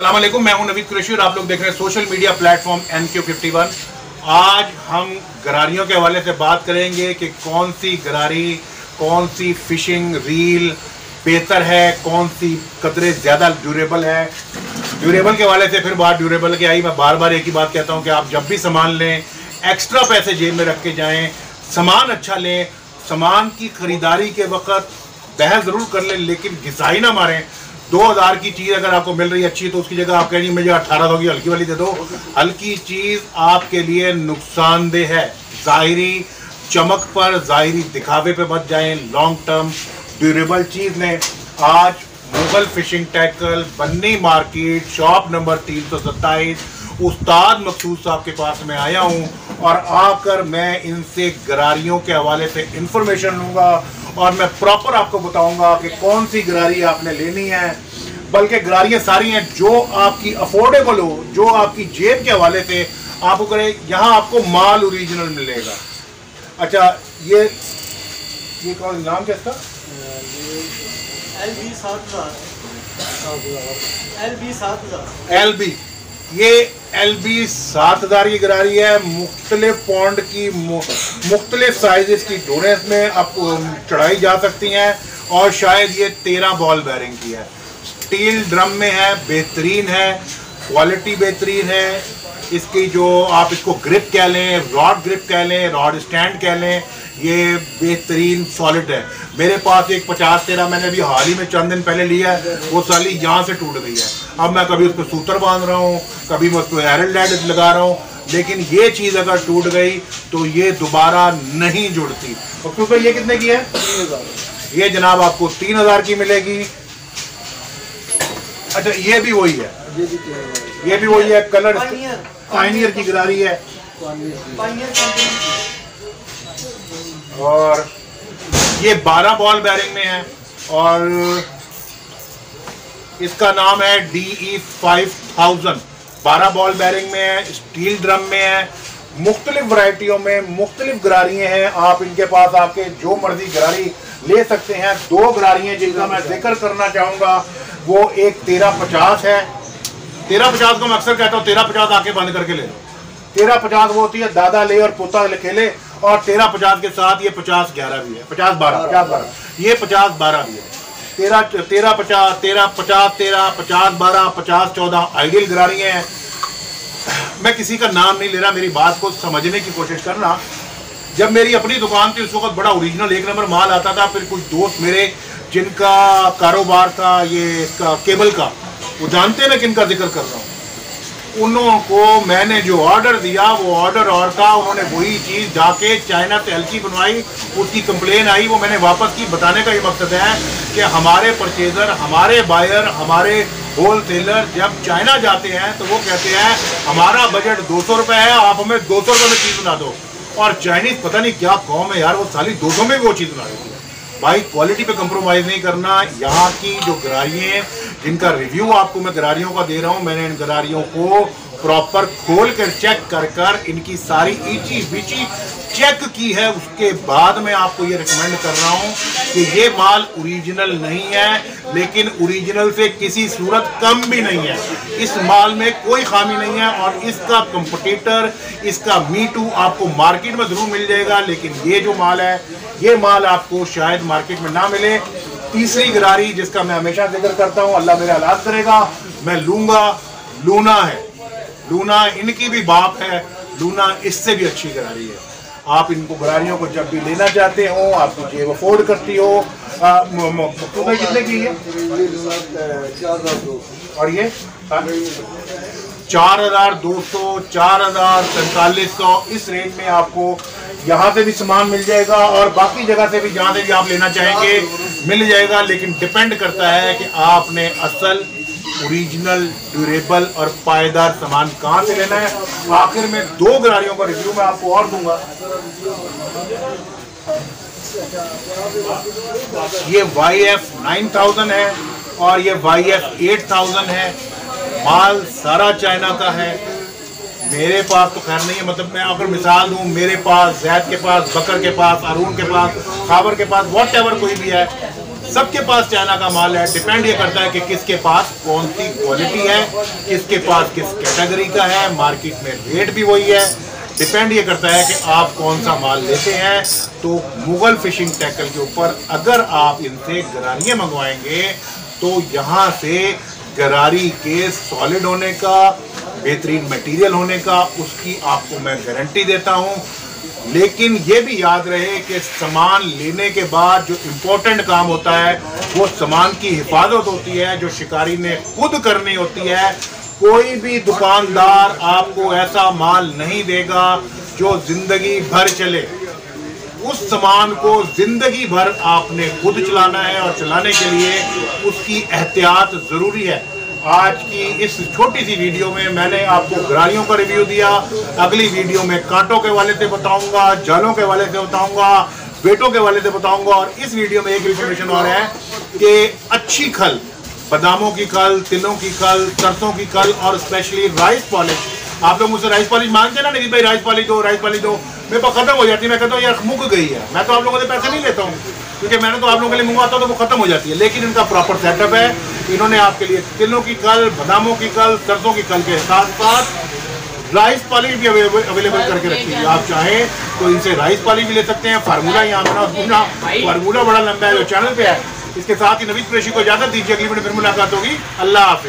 अल्लाम मैं हूँ नवीद कुरैशी और आप लोग देख रहे हैं social media platform N Q fifty one आज हम गरारियों के हवाले से बात करेंगे कि कौन सी गरारी, कौन सी फिशिंग रील बेहतर है, कौन सी कतरे ज़्यादा ड्यूरेबल है। ड्यूरेबल के हवाले से फिर बात ड्यूरेबल की आई। मैं बार बार एक ही बात कहता हूँ कि आप जब भी सामान लें एक्स्ट्रा पैसे जेब में रख के जाएँ, सामान अच्छा लें, सामान की ख़रीदारी के वक्त बहस ज़रूर कर लें, लेकिन घिसाई ना मारें। दो हज़ार की चीज़ अगर आपको मिल रही है अच्छी तो उसकी जगह आप कहेंगे मुझे अठारह सौ की हल्की वाली दे दो। हल्की चीज़ आपके लिए नुकसानदेह है। ज़ाहरी चमक पर, ज़ाहरी दिखावे पे बच जाएँ। लॉन्ग टर्म ड्यूरेबल चीज़ लें। आज Mughal fishing tackle Banni market shop number तीन सौ सत्ताईस, उस्ताद मकसूद साहब के पास में आया हूँ और आकर मैं इनसे गरारियों के हवाले से इंफॉर्मेशन लूँगा। और मैं प्रॉपर आपको बताऊँगा कि कौन सी गरारी आपने लेनी है। बल्कि गरारियाँ सारी हैं जो आपकी अफोर्डेबल हो जो आपकी जेब के हवाले से आपको करें यहाँ आपको माल ओरिजिनल मिलेगा। अच्छा ये ये कौन नाम क्या इसका? एल बी सात हज़ार। एल बी सात हज़ार। L B. ये एल बी सात हज़ार की गरारी है। मुख्तलिफ़ पौंड की मुख्तलिफ़ साइज़ की डोरें इसमें आप चढ़ाई जा सकती हैं और शायद ये तेरह बॉल बैरिंग की है। स्टील ड्रम में है, बेहतरीन है क्वालिटी बेहतरीन है। इसकी जो आप इसको ग्रिप कह लें रॉड ग्रिप कह लें रॉड स्टैंड कह लें, ये बेहतरीन सॉलिड है। मेरे पास एक पचास तेरह मैंने अभी हाल ही में चंद दिन पहले लिया है, वो साली यहाँ से टूट गई है। अब मैं कभी उस पर सूत्र बाँध रहा हूँ कभी मैं उस पर एरल लैड लगा रहा हूँ लेकिन ये चीज़ अगर टूट गई तो ये दोबारा नहीं जुड़ती। और क्योंकि ये कितने की है? ये जनाब आपको तीन हज़ार की मिलेगी। अच्छा ये भी वही है। ये भी वही है कलर पाइनियर की गिरारी है। और ये 12 बॉल बैरिंग में है और इसका नाम है डी ई फाइव थाउज़ेंड बारह बॉल बैरिंग में है स्टील ड्रम में है मुख्तलिफ़ वराइटियों में मुख्तलिफ़ गरारियाँ हैं। आप इनके पास आके जो मर्ज़ी गरारी ले सकते हैं। दो गरारियाँ जिनका मैं ज़िक्र करना चाहूँगा वो एक तेरह पचास है। तेरह पचास को मैं अक्सर कहता हूँ तेरह पचास आके बंद करके ले लो। तेरह पचास वो होती है दादा ले और पोता खेले और तेरह पचास के साथ ये पचास ग्यारह भी है पचास बारह। पचास बारह। ये पचास बारह भी है। तेरह तेरह पचास तेरह पचास तेरह पचास, बारह पचास, चौदह आइडियल गिरारी हैं। मैं किसी का नाम नहीं ले रहा, मेरी बात को समझने की कोशिश करना जब मेरी अपनी दुकान थी, उस वक्त बड़ा ओरिजिनल एक नंबर माल आता था, फिर कुछ दोस्त मेरे, जिनका कारोबार था, ये इसका केबल का, वो जानते हैं मैं किन का ज़िक्र कर रहा हूँ। उन्हों को मैंने जो ऑर्डर दिया, वो ऑर्डर और था उन्होंने वही चीज़ जाके चाइना से हल्की बनवाई, उसकी कंप्लेन आई, वो मैंने वापस की। बताने का ये मकसद है कि हमारे परचेज़र हमारे बायर हमारे होल सेलर जब चाइना जाते हैं तो वो कहते हैं, हमारा बजट दो सौ रुपये है, आप हमें दो सौ रुपये में चीज़ बना दो। और चाइनीज़ पता नहीं क्या कौम है यार, वो साली दो सौ में वो चीज़ बना देती है। भाई क्वालिटी पे कंप्रोमाइज़ नहीं करना, यहाँ की जो गरारी जिनका रिव्यू आपको मैं गरारियों का दे रहा हूँ, मैंने इन गरारियों को प्रॉपर खोल कर चेक कर कर इनकी सारी ईची बीची चेक की है। उसके बाद मैं आपको ये रिकमेंड कर रहा हूँ कि ये माल ओरिजिनल नहीं है, लेकिन ओरिजिनल से किसी सूरत कम भी नहीं है। इस माल में कोई खामी नहीं है और इसका कंपटीटर इसका मीटू आपको मार्केट में ज़रूर मिल जाएगा, लेकिन ये जो माल है, ये माल आपको शायद मार्केट में ना मिले। तीसरी गरारी जिसका मैं हमेशा ज़िक्र करता हूँ, अल्लाह मेरे हालात करेगा, मैं लूँगा। लूना है। लूना इनकी भी बाप है, लूना इससे भी अच्छी गरारी है। आप इनको गरारियों को जब भी लेना चाहते हो आपको जेब अफोर्ड करती हो। तो कितने की है? और ये? चार हज़ार दो सौ, चार हज़ार सैतालीस सौ, इस रेंज में आपको यहाँ से भी सामान मिल जाएगा और बाकी जगह से भी जहाँ से भी आप लेना चाहेंगे, मिल जाएगा, लेकिन डिपेंड करता है कि आपने असल ओरिजिनल ड्यूरेबल और पायदार सामान कहाँ से लेना है। आखिर में दो गरारियों का रिव्यू मैं आपको और दूँगा। ये वाई एफ़ नाइन थाउज़ेंड है और ये वाई एफ़ एट थाउज़ेंड है। माल सारा चाइना का है। मेरे पास तो खैर नहीं है मतलब मैं अगर मिसाल दूँ, मेरे पास, जैद के पास, बकर के पास, अरुण के पास खाबर के पास वॉट एवर कोई भी है, सबके पास चाइना का माल है। डिपेंड ये करता है कि किसके पास कौन सी क्वालिटी है, किसके पास किस कैटेगरी का है मार्केट में रेट भी वही है। डिपेंड ये करता है कि आप कौन सा माल लेते हैं। तो मुगल फिशिंग टैकल के ऊपर अगर आप इनसे गरारियाँ मंगवाएँगे तो यहाँ से गरारी के सॉलिड होने का बेहतरीन मटेरियल होने का, उसकी आपको मैं गारंटी देता हूँ। लेकिन ये भी याद रहे कि सामान लेने के बाद जो इम्पोर्टेंट काम होता है, वो सामान की हिफाजत होती है, जो शिकारी ने खुद करनी होती है। कोई भी दुकानदार आपको ऐसा माल नहीं देगा जो ज़िंदगी भर चले। उस सामान को ज़िंदगी भर आपने खुद चलाना है और चलाने के लिए उसकी एहतियात ज़रूरी है। आज की इस छोटी सी वीडियो में मैंने आपको गरारियों का रिव्यू दिया, अगली वीडियो में कांटों के वाले से बताऊँगा जालों के वाले से बताऊँगा, बेटों के वाले से बताऊँगा और इस वीडियो में एक इन्फॉर्मेशन और है कि अच्छी खल, बादामों की खल, तिलों की खल, सरसों की खल और स्पेशली राइस पॉलिश आप लोग मुझसे राइस पॉलिश मांगते ना नहीं भाई राइस पॉलिश दो राइस पॉलिश दो। मेरे पास खत्म हो जाती है, मैं कहता हूँ, यार, मुक गई है। मैं तो आप लोगों से पैसे नहीं लेता हूँ, क्योंकि मैंने तो आप लोगों के लिए मंगवाता हूँ तो वो खत्म हो जाती है। लेकिन इनका प्रॉपर सेटअप है। इन्होंने आपके लिए तिलों की कल, बदामों की कल, सरसों की कल के साथ साथ राइस पाली भी अवेलेबल करके रखी है। आप चाहें तो इनसे राइस पॉलिश भी ले सकते हैं। फार्मूला यहाँ मेरा फार्मूला बड़ा लंबा है, जो चैनल पे है। इसके साथ ही नवीद प्रेशी को इजाज़त दीजिए। अगली मिनट फिर मुलाकात होगी। अल्लाह हाफिज।